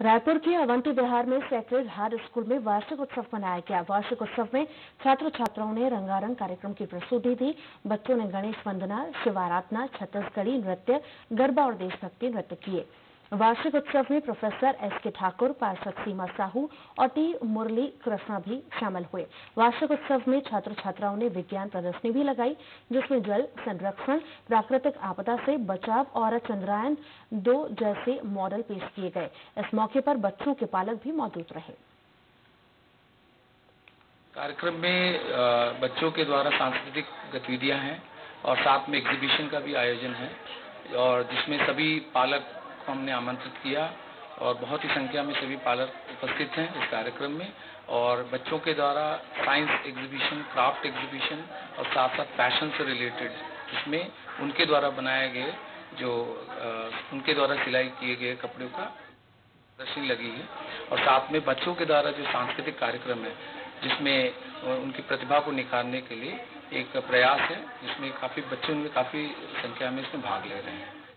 रायपुर के अवंती विहार में sacred heart school में वार्षिक उत्सव मनाया गया। वार्षिक उत्सव में छात्र छात्राओं ने रंगारंग कार्यक्रम की प्रस्तुति दी। बच्चों ने गणेश वंदना, शिवाराधना, छत्तीसगढ़ी नृत्य, गरबा और देशभक्ति नृत्य किए। वार्षिक उत्सव में प्रोफेसर एस के ठाकुर, पार्षद सीमा साहू और टी मुरली कृष्णा भी शामिल हुए। वार्षिक उत्सव में छात्र छात्राओं ने विज्ञान प्रदर्शनी भी लगाई, जिसमें जल संरक्षण, प्राकृतिक आपदा से बचाव और चंद्रायन दो जैसे मॉडल पेश किए गए। इस मौके पर बच्चों के पालक भी मौजूद रहे। कार्यक्रम में बच्चों के द्वारा सांस्कृतिक गतिविधियाँ हैं और साथ में एग्जीबिशन का भी आयोजन है और जिसमें सभी पालक को हमने आमंत्रित किया और बहुत ही संख्या में सभी पालक उपस्थित हैं इस कार्यक्रम में और बच्चों के द्वारा साइंस एग्जीबिशन क्राफ्ट एग्जीबिशन और साथ साथ फ़ैशन से रिलेटेड जिसमें उनके द्वारा बनाए गए जो आ, उनके द्वारा सिलाई किए गए कपड़ों का प्रदर्शनी लगी है और साथ में बच्चों के द्वारा जो सांस्कृतिक कार्यक्रम है जिसमें उनकी प्रतिभा को निखारने के लिए एक प्रयास है जिसमें काफ़ी बच्चे उनमें काफ़ी संख्या में इसमें भाग ले रहे हैं।